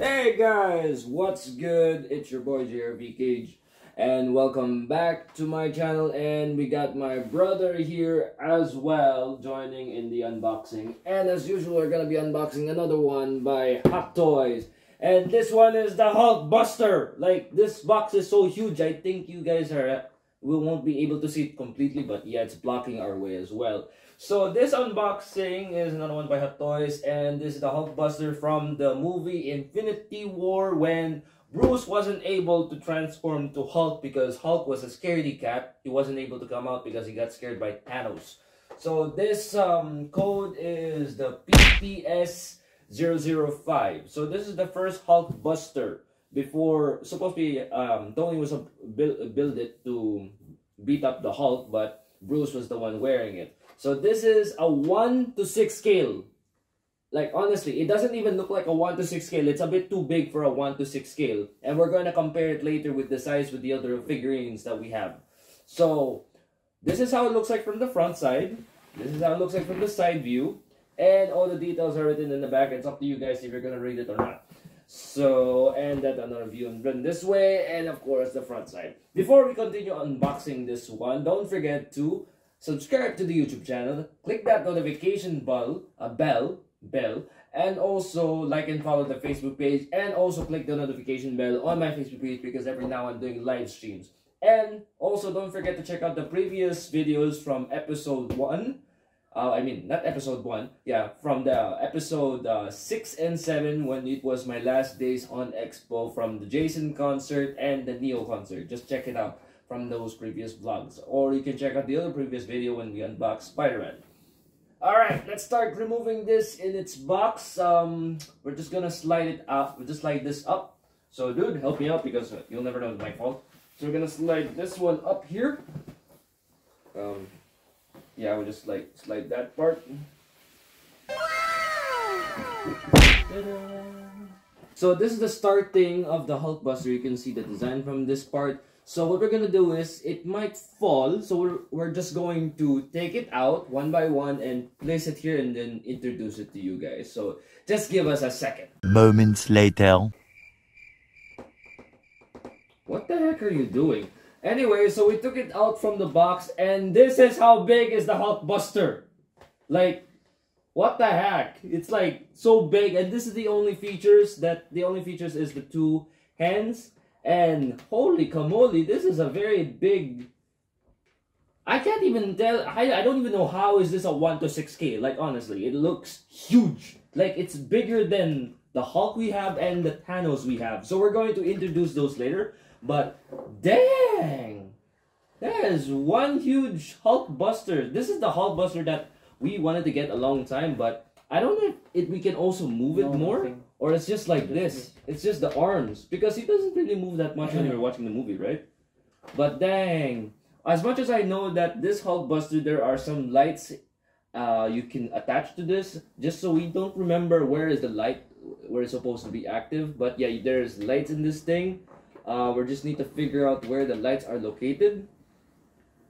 Hey guys, what's good? It's your boy JRV Cage and welcome back to my channel. And we got my brother here as well joining in the unboxing. And as usual we're gonna be unboxing another one by Hot Toys. And this one is the Hulk Buster like this box is so huge I think you guys are we won't be able to see it completely but yeah it's blocking our way as well so this unboxing is another one by Hot Toys and this is the Hulk Buster from the movie Infinity War when Bruce wasn't able to transform to Hulk because Hulk was a scaredy cat. He wasn't able to come out because he got scared by Thanos. So this um, code is the PPS005. So this is the first Hulk Buster before supposed to be um, Tony was a build, build it to beat up the Hulk, but Bruce was the one wearing it. So this is a 1 to 6 scale. Like honestly, it doesn't even look like a 1 to 6 scale. It's a bit too big for a 1 to 6 scale. And we're going to compare it later with the size with the other figurines that we have. So this is how it looks like from the front side. This is how it looks like from the side view. And all the details are written in the back. It's up to you guys if you're going to read it or not. So, and that another view and run this way, and of course the front side. Before we continue unboxing this one, don't forget to subscribe to the YouTube channel, click that notification bell, a uh, bell, bell, and also like and follow the Facebook page, and also click the notification bell on my Facebook page because every now I'm doing live streams. And also don't forget to check out the previous videos from episode 1 uh, I mean, not episode 1, yeah, from the episode uh, 6 and 7 when it was my last days on Expo from the Jason concert and the Neo concert. Just check it out from those previous vlogs. Or you can check out the other previous video when we unbox Spider-Man. Alright, let's start removing this in its box. Um, we're just gonna slide it up. We'll just slide this up. So dude, help me out because you'll never know it's my fault. So we're gonna slide this one up here. Um, yeah, we'll just like slide that part. So this is the starting of the Hulk Buster. You can see the design from this part. So what we're gonna do is, it might fall, so we're, we're just going to take it out one by one and place it here and then introduce it to you guys. So just give us a second. Moments later. What the heck are you doing? Anyway, so we took it out from the box, and this is how big is the Hulk Buster. Like, what the heck? It's like so big, and this is the only features that the only features is the two hands. And holy camoli, this is a very big. I can't even tell. I, I don't even know how is this a one to six K. Like honestly, it looks huge. Like it's bigger than the Hulk we have and the Thanos we have. So we're going to introduce those later. But dang, that is one huge Hulk Buster. This is the Hulk Buster that we wanted to get a long time, but I don't know if it, we can also move it no, more, nothing. or it's just like this. It's just the arms because he doesn't really move that much when you're watching the movie, right? But dang, as much as I know that this Hulk Buster, there are some lights uh, you can attach to this, just so we don't remember where is the light, where it's supposed to be active. But yeah, there's lights in this thing. Uh, we just need to figure out where the lights are located.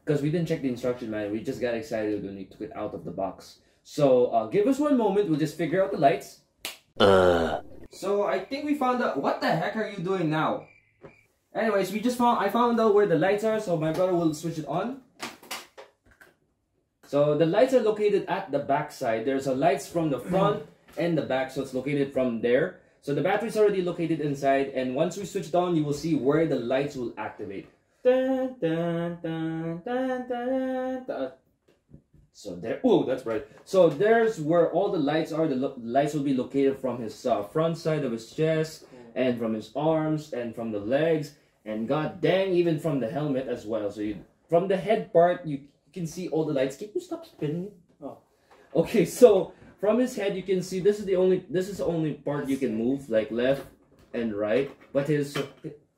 Because we didn't check the instruction manual. We just got excited when we took it out of the box. So, uh, give us one moment. We'll just figure out the lights. Uh. So, I think we found out... What the heck are you doing now? Anyways, we just found... I found out where the lights are. So, my brother will switch it on. So, the lights are located at the back side. There's a lights from the front and the back. So, it's located from there. So the battery is already located inside and once we switch it on, you will see where the lights will activate. Dun, dun, dun, so there, oh, that's right. So there's where all the lights are. The lights will be located from his uh, front side of his chest and from his arms and from the legs and god dang, even from the helmet as well. So you, from the head part, you can see all the lights. Can you stop spinning? Oh, okay. So from his head you can see this is the only this is the only part you can move like left and right but his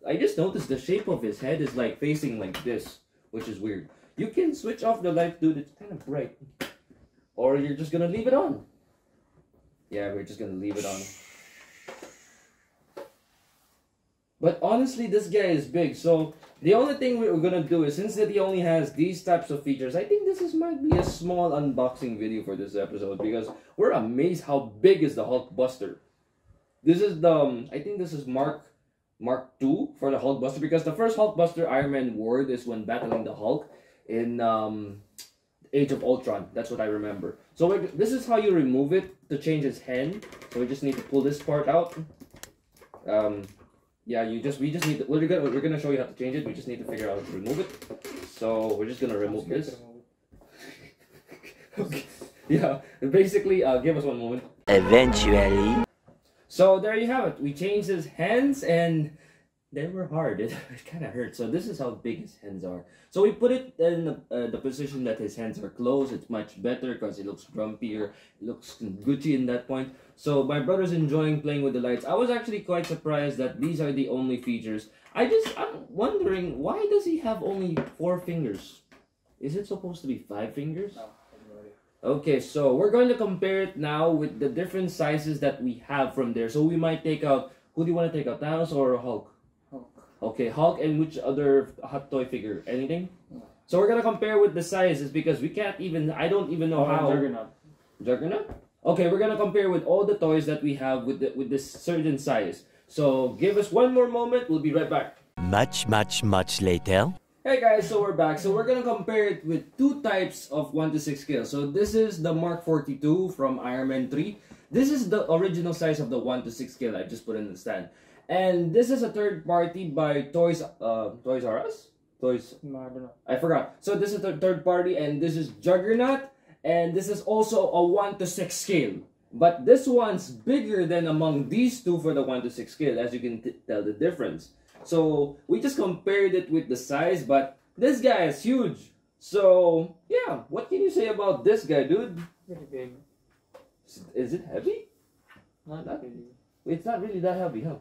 i just noticed the shape of his head is like facing like this which is weird. You can switch off the light dude it's kind of bright. Or you're just gonna leave it on. Yeah we're just gonna leave it on but honestly this guy is big so the only thing we're gonna do is since that he only has these types of features, I think this is might be a small unboxing video for this episode because we're amazed how big is the Hulk Buster. This is the um, I think this is Mark Mark II for the Hulkbuster because the first Hulkbuster Iron Man wore this when battling the Hulk in um, Age of Ultron. That's what I remember. So this is how you remove it to change his hand. So we just need to pull this part out. Um, yeah, you just we just need to, we're gonna we're gonna show you how to change it. We just need to figure out how to remove it. So we're just gonna remove this. okay. Yeah, basically, uh, give us one moment. Eventually. So there you have it. We changed his hands and they were hard. It, it kind of hurt. So this is how big his hands are. So we put it in the, uh, the position that his hands are closed. It's much better because it looks grumpier. It looks Gucci in that point. So my brother's enjoying playing with the lights. I was actually quite surprised that these are the only features. I just, I'm wondering, why does he have only four fingers? Is it supposed to be five fingers? No. Okay, so we're going to compare it now with the different sizes that we have from there. So we might take out, who do you want to take out, Thanos or Hulk? Hulk. Okay, Hulk and which other hot toy figure? Anything? So we're gonna compare with the sizes because we can't even, I don't even know Oh, how. Juggernaut. Juggernaut? Okay, we're gonna compare with all the toys that we have with the, with this certain size. So give us one more moment, we'll be right back. Much, much, much later. Hey guys, so we're back. So we're gonna compare it with two types of 1 to 6 scale. So this is the Mark 42 from Iron Man 3. This is the original size of the 1 to 6 scale I just put in the stand. And this is a third party by Toys uh Toys R Us? Toys No, I don't know. I forgot. So this is the third party and this is Juggernaut and this is also a 1 to 6 scale. But this one's bigger than among these two for the 1 to 6 scale as you can tell the difference. So we just compared it with the size, but this guy is huge. So yeah, what can you say about this guy, dude? Pretty big. Is- Is it heavy? Not Not- really. It's not really that heavy, huh?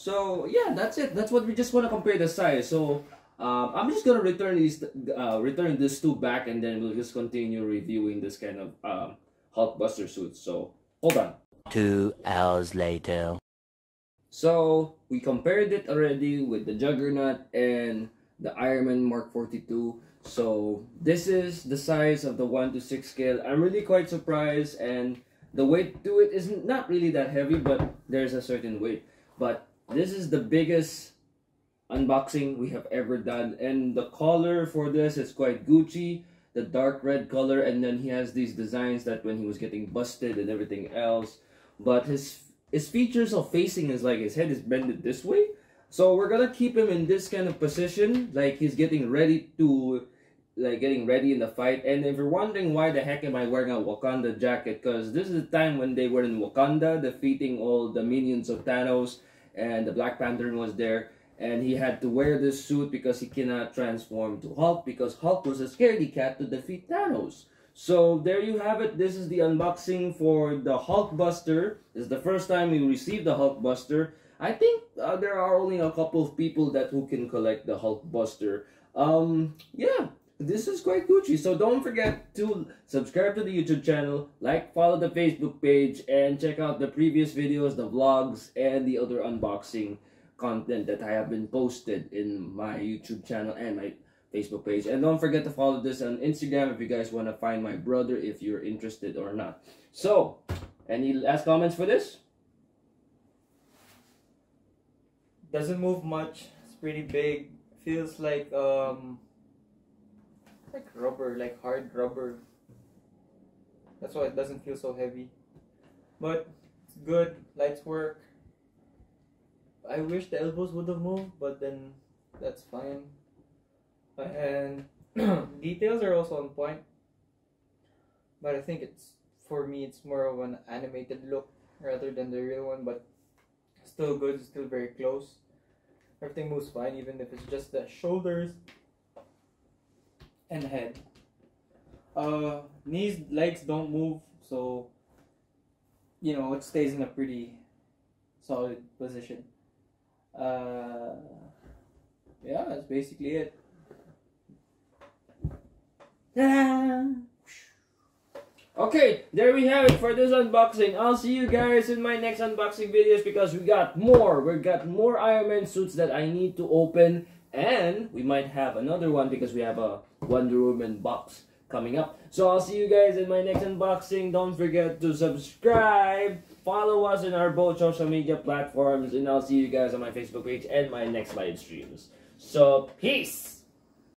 So yeah, that's it. That's what we just want to compare the size. So um, I'm just gonna return these, uh, return this two back, and then we'll just continue reviewing this kind of um, Hulkbuster suit. So hold on. Two hours later. So we compared it already with the Juggernaut and the Iron Man Mark 42. So this is the size of the 1 to 6 scale. I'm really quite surprised and the weight to it is not really that heavy but there's a certain weight. But this is the biggest unboxing we have ever done and the color for this is quite Gucci. The dark red color and then he has these designs that when he was getting busted and everything else. But his his features of facing is like his head is bended this way. So we're gonna keep him in this kind of position, like he's getting ready to, like getting ready in the fight. And if you're wondering why the heck am I wearing a Wakanda jacket, because this is the time when they were in Wakanda, defeating all the minions of Thanos, and the Black Panther was there, and he had to wear this suit because he cannot transform to Hulk because Hulk was a scaredy cat to defeat Thanos. So there you have it. This is the unboxing for the Hulkbuster. This is the first time we received the Hulkbuster. I think uh, there are only a couple of people that who can collect the Hulkbuster. Um, yeah, this is quite Gucci. So don't forget to subscribe to the YouTube channel, like, follow the Facebook page, and check out the previous videos, the vlogs, and the other unboxing content that I have been posted in my YouTube channel and my Facebook page. And don't forget to follow this on Instagram if you guys want to find my brother if you're interested or not. So, any last comments for this? Doesn't move much. It's pretty big. Feels like um like rubber, like hard rubber. That's why it doesn't feel so heavy. But it's good. Lights work. I wish the elbows would have moved, but then that's fine. And details are also on point. But I think it's for me it's more of an animated look rather than the real one, but still good, still very close. Everything moves fine, even if it's just the shoulders and head. Uh, knees, legs don't move, so you know it stays in a pretty solid position. Uh, yeah, that's basically it. Okay, there we have it for this unboxing. I'll see you guys in my next unboxing videos because we got more. We got more Iron Man suits that I need to open and we might have another one because we have a Wonder Woman box coming up. So I'll see you guys in my next unboxing. Don't forget to subscribe. Follow us in our both social media platforms. And I'll see you guys on my Facebook page and my next live streams. So, peace!